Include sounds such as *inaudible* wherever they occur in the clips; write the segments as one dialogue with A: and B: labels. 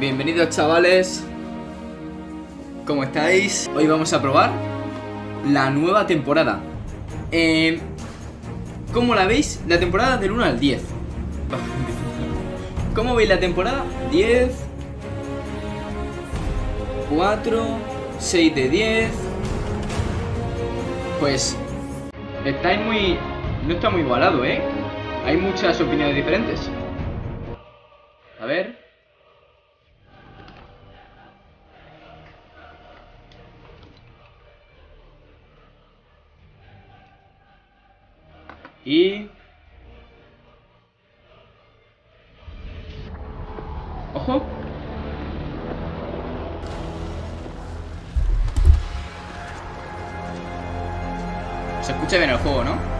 A: Bienvenidos chavales ¿Cómo estáis? Hoy vamos a probar la nueva temporada eh, ¿Cómo la veis? La temporada del 1 al 10 *laughs* ¿Cómo veis la temporada? 10 4 6 de 10 Pues Estáis muy... No está muy igualado, ¿eh? Hay muchas opiniones diferentes A ver Y... ¡Ojo! Se escucha bien el juego, ¿no?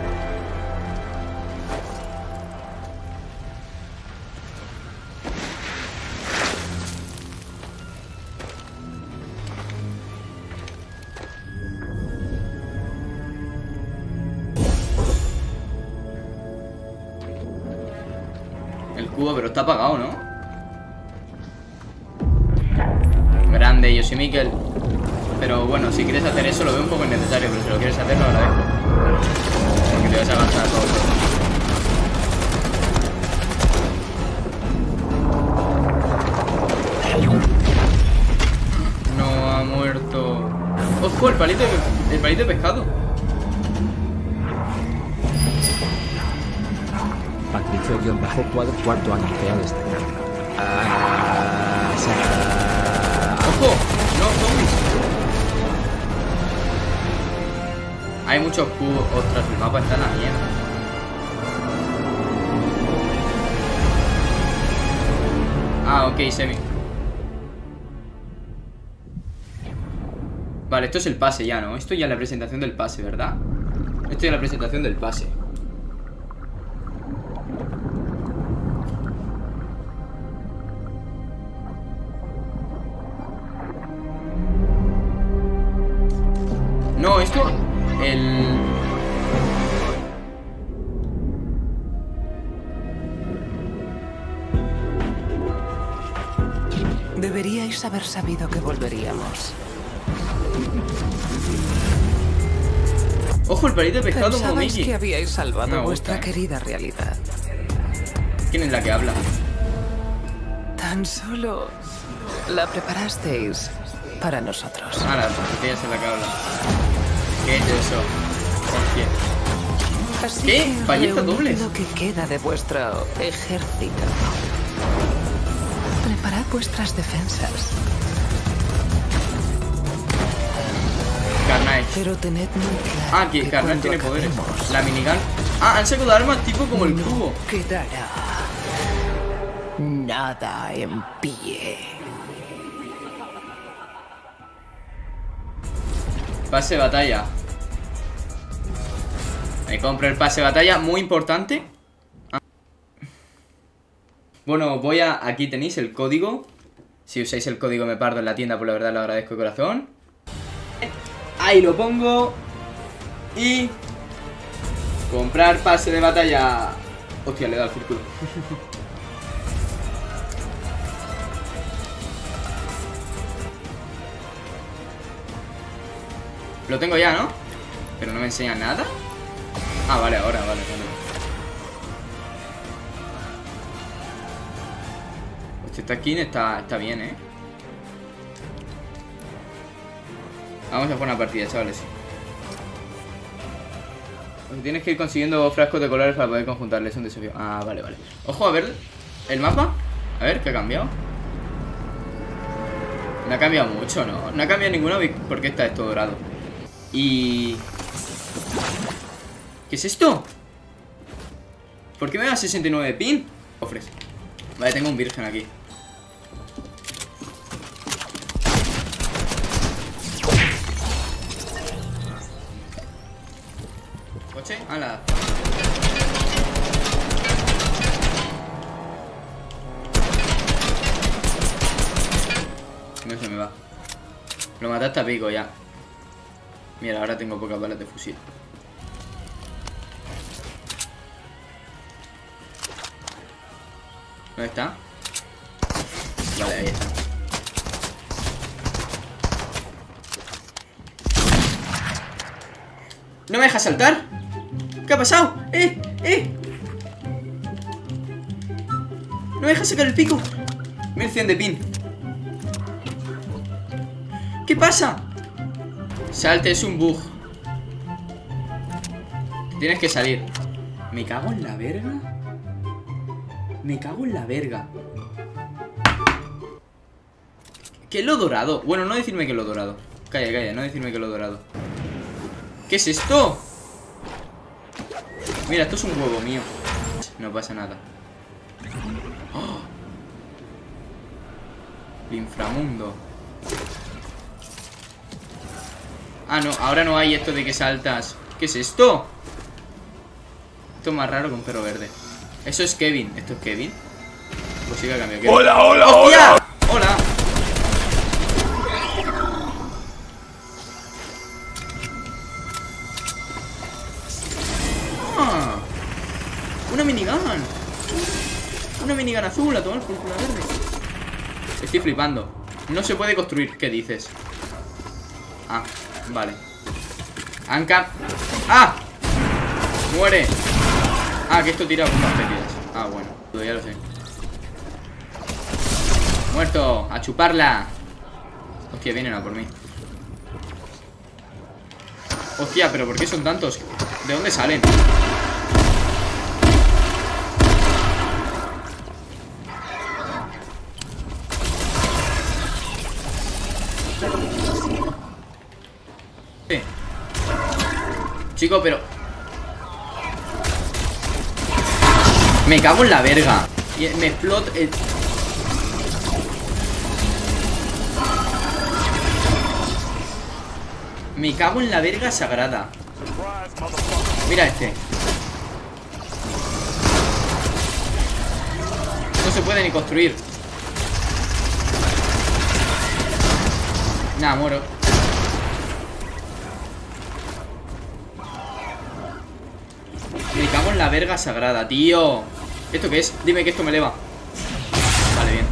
A: El cubo, pero está apagado, ¿no? Grande, yo soy Mikel. Pero bueno, si quieres hacer eso lo veo un poco innecesario, pero si lo quieres hacer lo agradezco. Porque te vas a gastar todo. No ha muerto. ¡Ojo! El palito de, el palito de pescado.
B: Patricio-Cuadro, cuarto año, fea destacar. Ah,
A: ¡Ojo! ¡No, zombies! Hay muchos cubos. Ostras, el mapa está en la mierda. Ah, ok, semi. Vale, esto es el pase ya, ¿no? Esto ya es la presentación del pase, ¿verdad? Esto ya es la presentación del pase. No, esto... El...
C: Deberíais haber sabido que volveríamos.
A: Ojo, el palito de pescado
C: Pensabais que habíais salvado
A: gusta,
C: vuestra
A: eh.
C: querida realidad.
A: ¿Quién es la que habla?
C: Tan solo la preparasteis para nosotros.
A: Ah, la ella es la que habla. ¿Qué es eso? Hostia.
C: Así
A: ¿Qué?
C: que
A: ¿Ballesta
C: reunid
A: dobles?
C: lo que queda de vuestro ejército. Preparad vuestras defensas,
A: Carnage.
C: pero tened muy claro
A: Ah, que Carnage tiene poderes. La minigun. Ah, han sacado armas tipo como el
C: no
A: cubo.
C: quedará nada en pie.
A: Pase de batalla. Me compro el pase de batalla, muy importante. Bueno, voy a... Aquí tenéis el código. Si usáis el código me pardo en la tienda, pues la verdad lo agradezco de corazón. Ahí lo pongo. Y... Comprar pase de batalla. Hostia, le dado al círculo. *laughs* Lo tengo ya, ¿no? Pero no me enseña nada. Ah, vale, ahora, vale, vale. Hostia, esta skin está, está bien, ¿eh? Vamos a jugar una partida, chavales. Pues tienes que ir consiguiendo frascos de colores para poder conjuntarles un desafío. Ah, vale, vale. Ojo, a ver el mapa. A ver, ¿qué ha cambiado? No ha cambiado mucho, ¿no? No ha cambiado ninguna porque está esto dorado. Y... ¿Qué es esto? ¿Por qué me da 69 pin? Ofres. Vale, tengo un virgen aquí. ¿Coche? ¡Hala! No se me va. Lo mataste a pico ya. Mira, ahora tengo pocas balas de fusil. ¿Dónde está? Vale, ahí está. ¿No me deja saltar? ¿Qué ha pasado? ¡Eh! ¡Eh! ¡No me deja sacar el pico! 1100 de pin ¿Qué pasa? Salte, es un bug Tienes que salir Me cago en la verga me cago en la verga ¿Qué es lo dorado? Bueno, no decirme que lo dorado Calla, calla, no decirme que lo dorado ¿Qué es esto? Mira, esto es un huevo mío No pasa nada. El inframundo Ah, no, ahora no hay esto de que saltas ¿Qué es esto? Esto es más raro que un perro verde Eso es Kevin, ¿esto es Kevin? Pues sí que ha cambiado Kevin
D: Hola, hola,
A: ¡Hostia!
D: hola.
A: ¡Hola! Ah, Una minigun Una minigun azul a tomar por culo verde Estoy flipando No se puede construir, ¿qué dices? Ah, vale Anca ¡Ah! ¡Muere! Ah, que esto tira bombas Ah, bueno, ya lo sé Muerto, a chuparla Hostia, vienen a por mí Hostia, pero ¿por qué son tantos? ¿De dónde salen? Sí. Chico, pero... Me cago en la verga. Me explota... el- Me cago en la verga sagrada. Mira este. No se puede ni construir. Nada, muero. Me cago en la verga sagrada, tío ¿Esto qué es? Dime que esto me eleva Vale, bien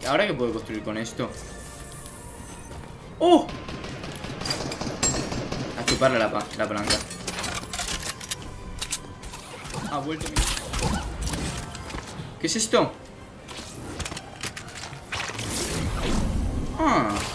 A: ¿Y ahora qué puedo construir con esto? ¡Oh! A chuparle la, la palanca Ha vuelto mi... ¿Qué es esto? Ah ¡Ah!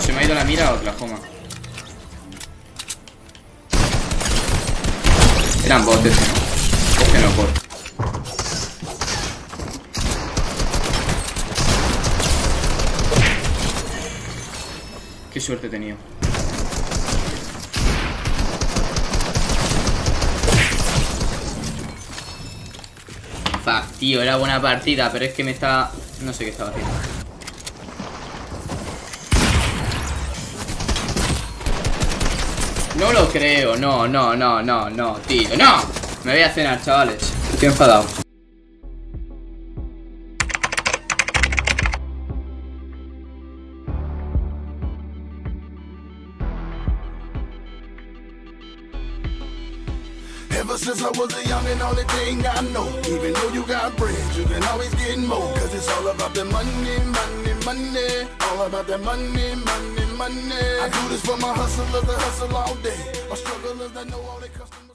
A: Se me ha ido la mira a Oklahoma. Eran bots ese, ¿no? Este no bot. Qué suerte he tenido. Fuck, tío, era buena partida, pero es que me estaba... No sé qué estaba haciendo. No lo creo, no, no, no, no, no, tío, no. Me voy a cenar, chavales. Estoy enfadado.
D: Ever since I was a young and only thing I know. Even though you got bread, you can always get more. Cause it's all about the money, money, money. All about the money, money, money. I do this for my hustle hustlers that hustle all day. My strugglers that know.